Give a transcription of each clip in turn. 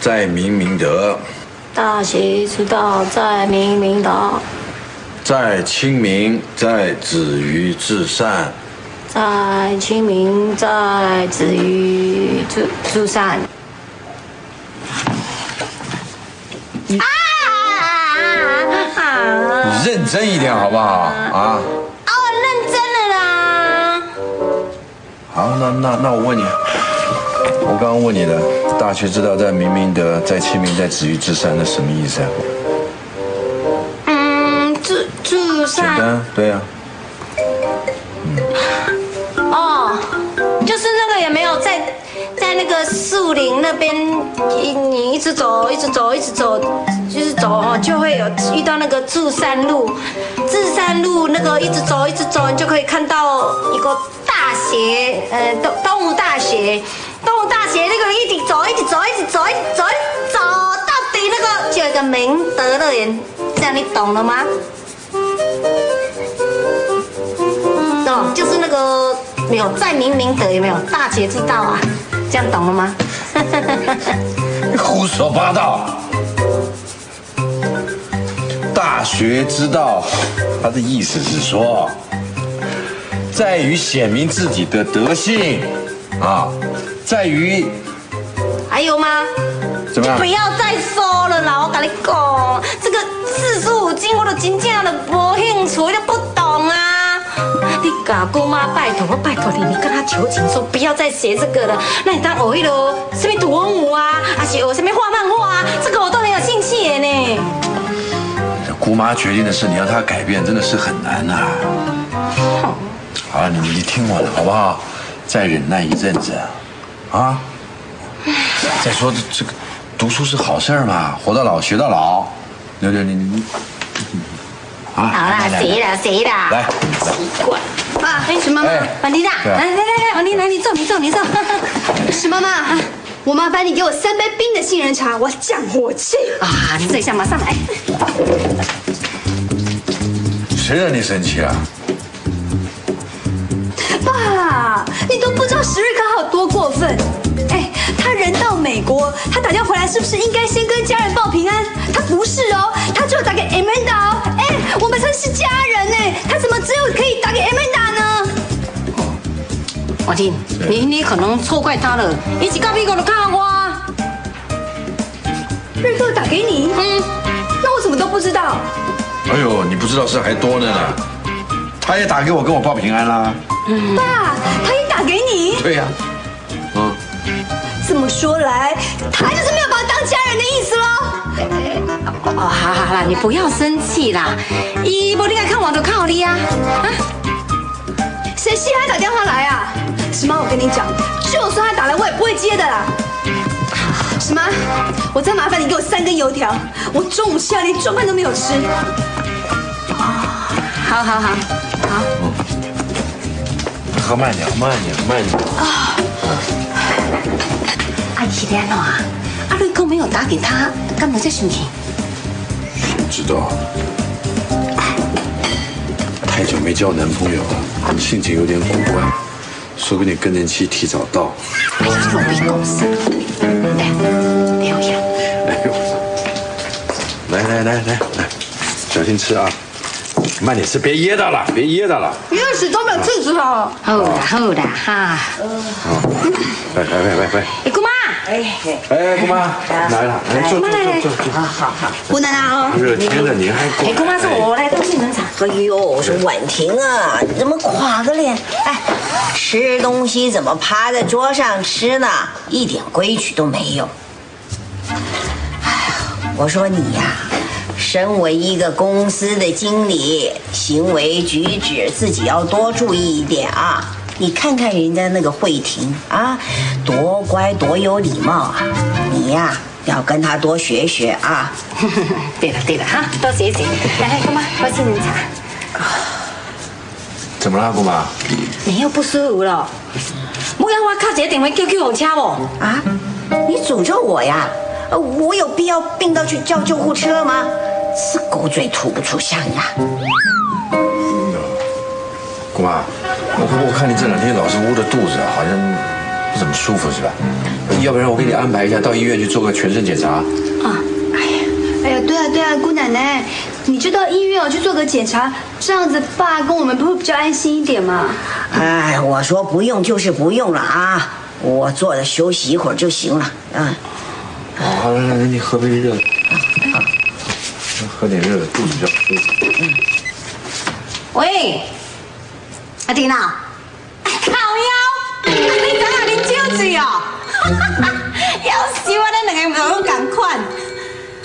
在明明德；大学之道，在明明德，在清明，在止于至善。在清明，在止于至至善。你认真一点好不好？啊，啊，我认真了啦。好，那那那我问你，我刚刚问你的“大学之道，在明明德，在亲民，在止于至善”，那什么意思啊？嗯，至至简善。单，对啊。哦，就是那个也没有在在那个树林那边，你你一直走，一直走，一直走，就是走哦，就会有遇到那个至善路，至善路那个一直走，一直走，你就可以看到一个大学，呃，东东吴大学，大学那个一直走，一直走，一直走，一直走，一直走到底那个就有一个明德乐园，这样你懂了吗？哦，就是那个没有在明明德有没有大学之道啊？这样懂了吗？你胡说八道！大学之道，它的意思是说，在于显明自己的德性啊，在于还有吗？怎么样不？要再说了啦！我跟你讲，这个四书五经我都真正的没兴趣，都不懂啊。你嘎姑妈拜托，我拜托你，你跟她求情说不要再学这个了。那你当学迄个什么图文舞啊，还是学什么画漫画啊？这个我都很有兴趣的呢。姑妈决定的事，你要她改变，真的是很难呐、好了，你你听我的好不好？再忍耐一阵子，啊！再说这这个读书是好事儿嘛，活到老学到老。对对，你你你，啊！好啦，来来谁啦谁啦？来，奇怪。啊，哎，什么哎婉婷啊，对啊来来来来，婉丽来，你坐，你坐，你坐。史妈妈，我麻烦你给我三杯冰的杏仁茶，我降火气。啊，你等一下，马上来。谁让你生气了？你都不知道史瑞克好多过分。哎，他人到美国，他打电话回来是不是应该先跟家人报平安？他不是哦，他只有打给 Amanda 哦。哎，我们才是家人哎，他怎么只有可以打给 Amanda 呢？王婷，你你可能错怪他了，一起到美国就看我。瑞克打给你，嗯，那我怎么都不知道？哎呦，你不知道事还多着呢。他也打给我，跟我报平安啦。爸，他也打给你。对呀、嗯，这么说来，他就是没有把我当家人的意思喽。哦，好好啦，你不要生气啦。伊不应该看我就靠你啊。啊，谁稀罕打电话来啊？什么？我跟你讲，就算他打来，我也不会接的啦。什么？我再麻烦你给我三根油条，我中午现在连中饭都没有吃。哦好好好。喝慢点，慢点，慢点啊。阿姨莲啊，阿瑞哥没有打给他，干嘛在生气？知道。太久没交男朋友了，性情有点古怪，说不定更年期提早到。哎呀，容易公司。来，留下。哎呦，来来来来来，小心吃啊，慢点吃，别噎到了，别噎到了。你二十都没有制止哦。好的好的哈。来来来来来，哎，姑妈，哎，姑妈来了，来坐坐坐坐坐。湖南啊，热天的您还过哎，姑妈是我来当杏仁茶。哎呦，我说婉婷啊，你怎么垮个脸？哎，吃东西怎么趴在桌上吃呢？一点规矩都没有。哎呀，我说你呀、身为一个公司的经理，行为举止自己要多注意一点啊！你看看人家那个慧婷啊，多乖多有礼貌啊！你呀、要跟她多学学啊！对了对了哈，多学学。来来，姑妈，喝杏仁茶。怎么了，姑妈？你又不舒服了，不要我靠一个电话叫救护车不？啊，你诅咒我呀？呃我有必要病到去叫救护车吗？是狗嘴吐不出象牙。姑妈，我我看你这两天老是捂着肚子，好像不怎么舒服是吧？要不然我给你安排一下，到医院去做个全身检查。啊，哎呀，哎呀，对啊对啊，姑奶奶，你就到医院哦去做个检查，这样子爸跟我们不会比较安心一点吗？哎，我说不用就是不用了啊，我坐着休息一会儿就行了。嗯，好，来来来，你喝杯热的，喝点热的，肚子比较舒服。喂，阿婷啊，靠腰，你怎啊啉酒醉哦？要死我，咱两个唔拢共款，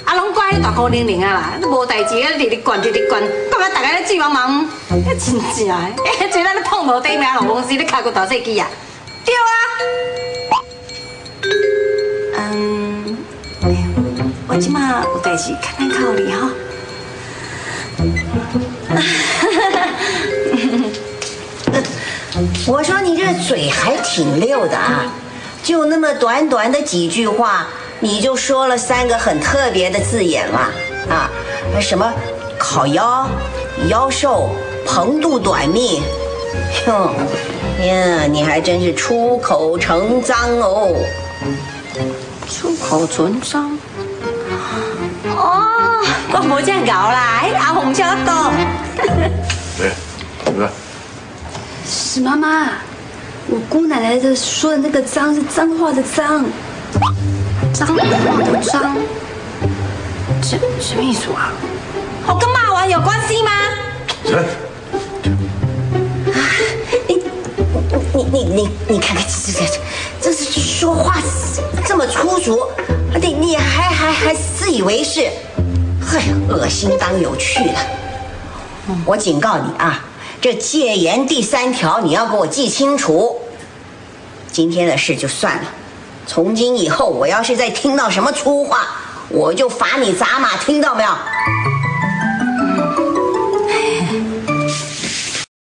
啊，拢怪你大姑玲玲啊啦，你无代志啊，直直灌直直灌，干嘛大家咧醉茫茫？真正的，哎，做咱咧碰无底命老公司咧开过大细机啊？对啊。嗯，我即马有代志，较难考虑哈。我说你这嘴还挺溜的啊，就那么短短的几句话，你就说了三个很特别的字眼了啊，什么烤腰、腰瘦、蓬肚短命，哟呀，你还真是出口成章哦。出口成章。哦，我无这样搞啦，哎阿红叫我懂。对，你看，是妈妈，我姑奶奶的说的那个脏是脏话的脏。脏话的脏，什什么意思啊？我，跟骂完有关系吗？来，你你你你看看这这这是说话这么粗俗，你还还还自以为是，嘿，恶心当有趣了。我警告你啊，这戒严第三条你要给我记清楚。今天的事就算了，从今以后我要是再听到什么粗话，我就罚你砸马，听到没有？